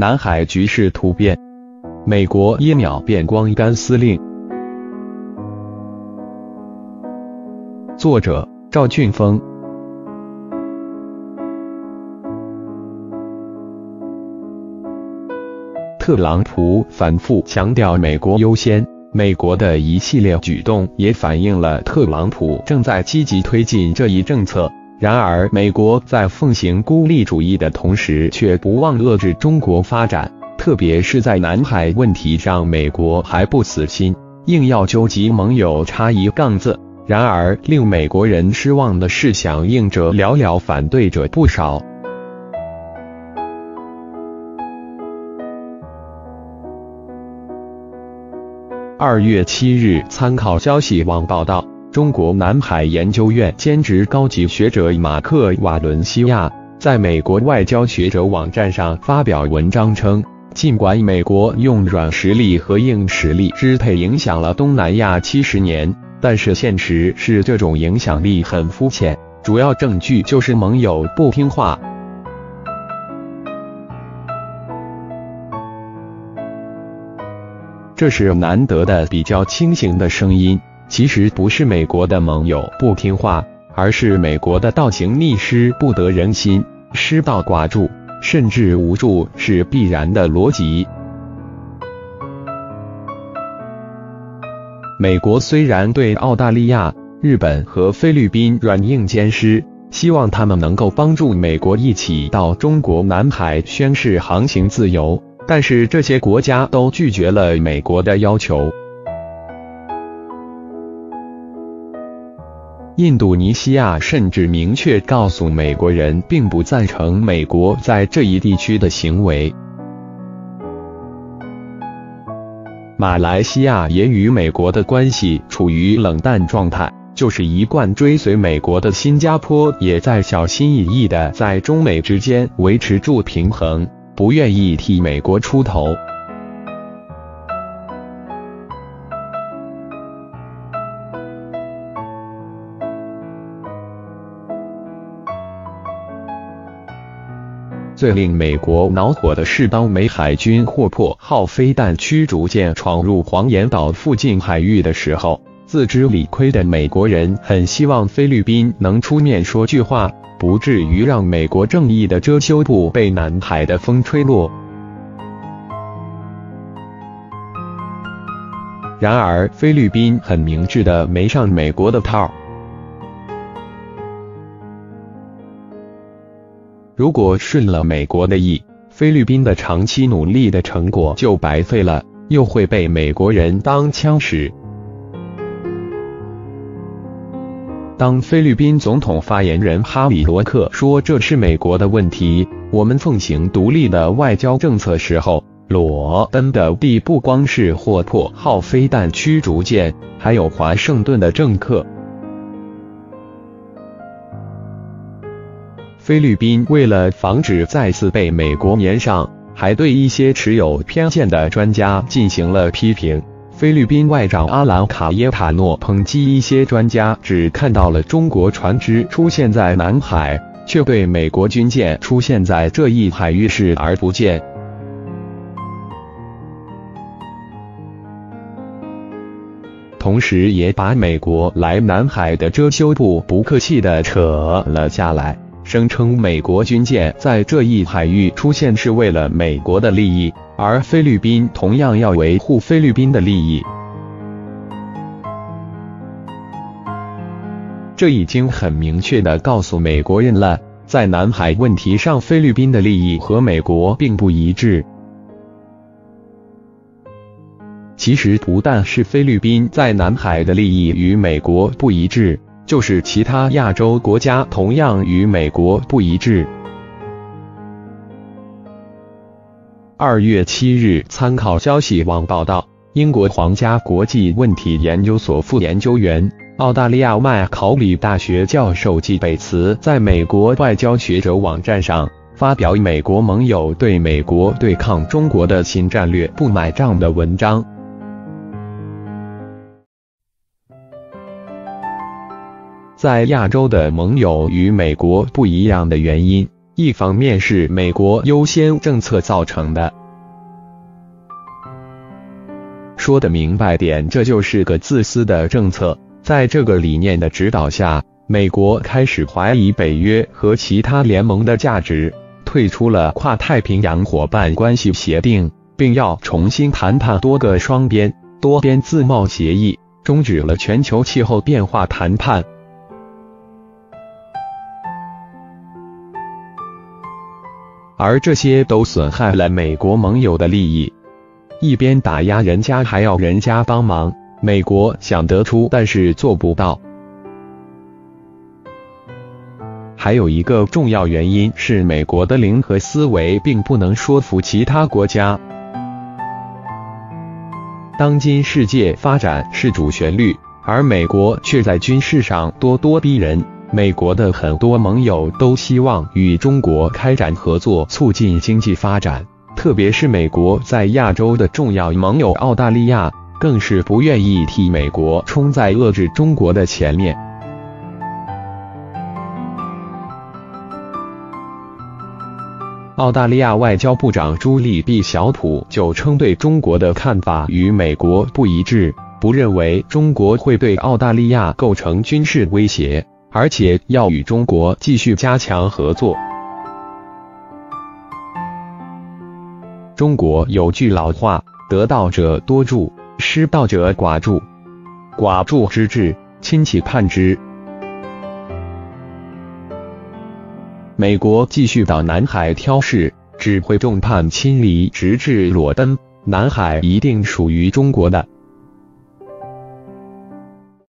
南海局势突变，美国一秒变光杆司令。作者：赵俊峰。特朗普反复强调美国优先，美国的一系列举动也反映了特朗普正在积极推进这一政策。然而，美国在奉行孤立主义的同时，却不忘遏制中国发展，特别是在南海问题上，美国还不死心，硬要纠集盟友插一杠子。然而，令美国人失望的是，响应者寥寥，反对者不少。二月七日，参考消息网报道。中国南海研究院兼职高级学者马克·瓦伦西亚在美国外交学者网站上发表文章称，尽管美国用软实力和硬实力支配影响了东南亚七十年，但是现实是这种影响力很肤浅，主要证据就是盟友不听话。这是难得的比较清醒的声音。其实不是美国的盟友不听话，而是美国的倒行逆施不得人心，失道寡助，甚至无助是必然的逻辑。美国虽然对澳大利亚、日本和菲律宾软硬兼施，希望他们能够帮助美国一起到中国南海宣示航行自由，但是这些国家都拒绝了美国的要求。印度尼西亚甚至明确告诉美国人，并不赞成美国在这一地区的行为。马来西亚也与美国的关系处于冷淡状态，就是一贯追随美国的新加坡，也在小心翼翼的在中美之间维持住平衡，不愿意替美国出头。最令美国恼火的是，当美海军霍珀号飞弹驱逐舰闯入黄岩岛附近海域的时候，自知理亏的美国人很希望菲律宾能出面说句话，不至于让美国正义的遮羞布被南海的风吹落。然而，菲律宾很明智的没上美国的套。如果顺了美国的意，菲律宾的长期努力的成果就白费了，又会被美国人当枪使。当菲律宾总统发言人哈里罗克说这是美国的问题，我们奉行独立的外交政策时候，裸奔的地不光是霍珀号飞弹驱逐舰，还有华盛顿的政客。菲律宾为了防止再次被美国粘上，还对一些持有偏见的专家进行了批评。菲律宾外长阿兰卡耶塔诺抨击一些专家只看到了中国船只出现在南海，却对美国军舰出现在这一海域视而不见，同时也把美国来南海的遮羞布不客气地扯了下来。声称美国军舰在这一海域出现是为了美国的利益，而菲律宾同样要维护菲律宾的利益。这已经很明确的告诉美国人了，在南海问题上，菲律宾的利益和美国并不一致。其实不但是菲律宾在南海的利益与美国不一致。就是其他亚洲国家同样与美国不一致。二月七日，参考消息网报道，英国皇家国际问题研究所副研究员、澳大利亚麦考里大学教授纪北茨在美国外交学者网站上发表美国盟友对美国对抗中国的新战略不买账的文章。在亚洲的盟友与美国不一样的原因，一方面是美国优先政策造成的。说的明白点，这就是个自私的政策。在这个理念的指导下，美国开始怀疑北约和其他联盟的价值，退出了跨太平洋伙伴关系协定，并要重新谈判多个双边、多边自贸协议，终止了全球气候变化谈判。而这些都损害了美国盟友的利益。一边打压人家，还要人家帮忙。美国想得出，但是做不到。还有一个重要原因是，美国的零和思维并不能说服其他国家。当今世界发展是主旋律，而美国却在军事上咄咄逼人。美国的很多盟友都希望与中国开展合作，促进经济发展。特别是美国在亚洲的重要盟友澳大利亚，更是不愿意替美国冲在遏制中国的前面。澳大利亚外交部长朱莉·毕小普就称，对中国的看法与美国不一致，不认为中国会对澳大利亚构成军事威胁，而且要与中国继续加强合作。中国有句老话：“得道者多助，失道者寡助。寡助之至，亲戚叛之。”美国继续到南海挑事，只会众叛亲离，直至裸奔。南海一定属于中国的。